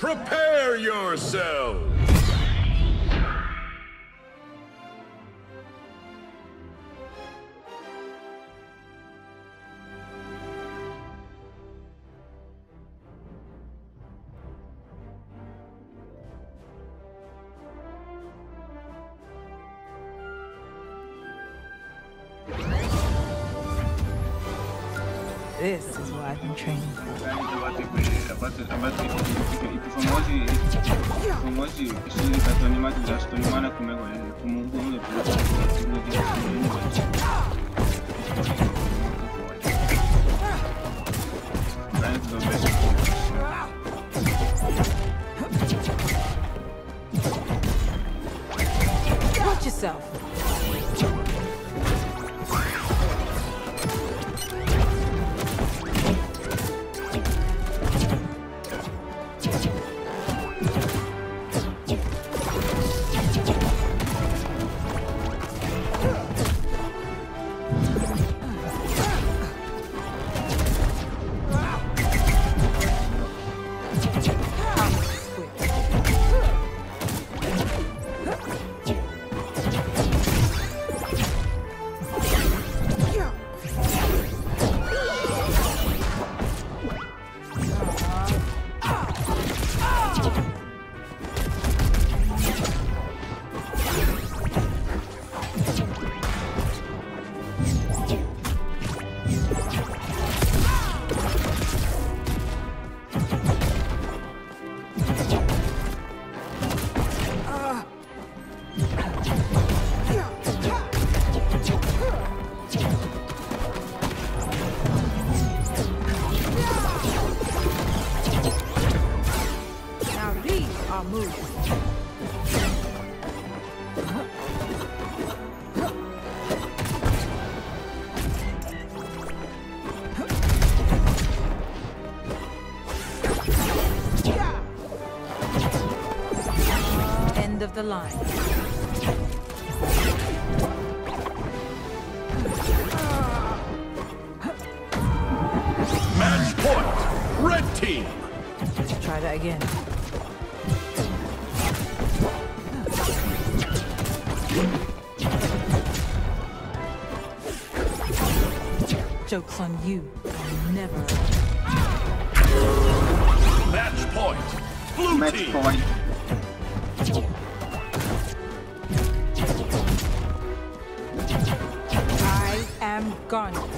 Prepare yourselves! This is what I've been training for. Watch yourself. Moves. End of the line. Match point! Red team! Let's try that again. Joke's on you. I never. Match point! Blue match team! point I am Garnet.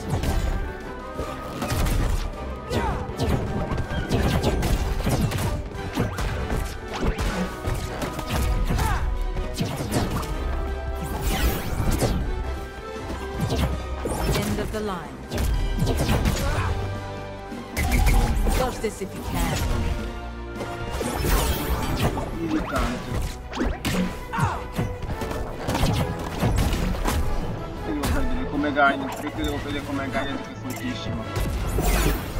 the line. Dodge this if you can. Eu vou perder como é ganho, por que eu vou perder como é ganho do que foi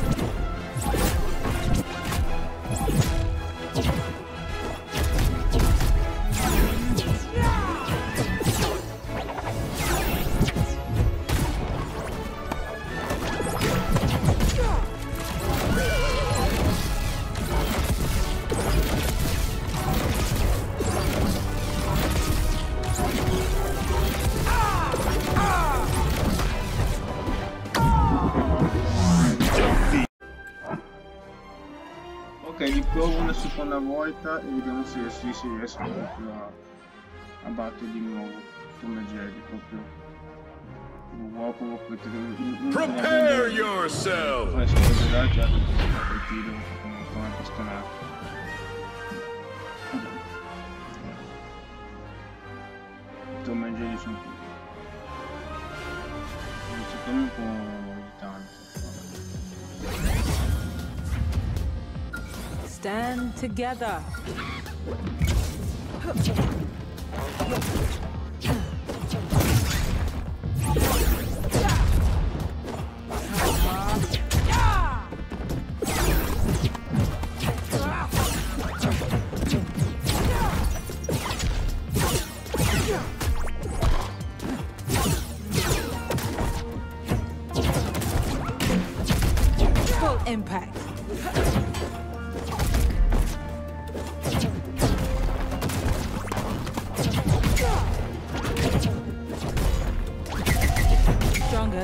seconda volta e vediamo se si riesce proprio a, a battere di nuovo come Jedi proprio. Prepare yourself! Devo vedere già il tiro come come bastonare Tom e Jerry sono qui me un po' Stand together.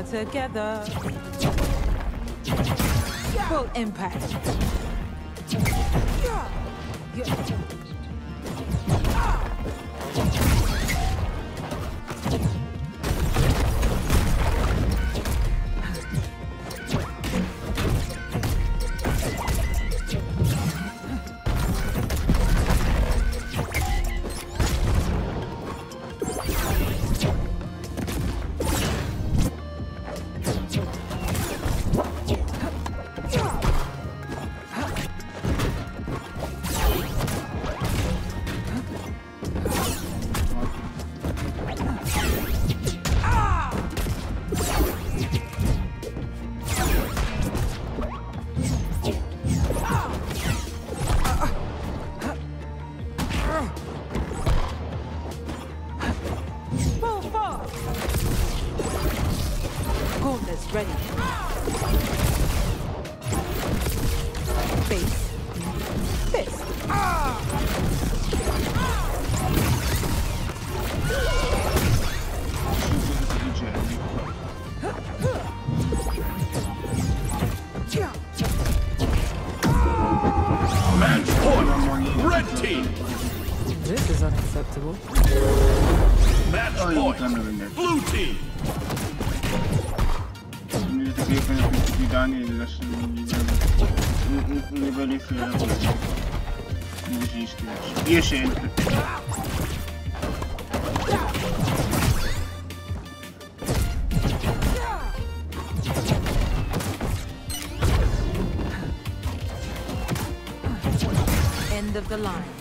Together. Full impact. Full Gauntlets ready. Face. Fist. Match point. Red team. This is unacceptable. Match point. aiutami a vedere. Blue team. Daniel löschen und überlebst wieder die Geschichte. Spielchen. End of the line.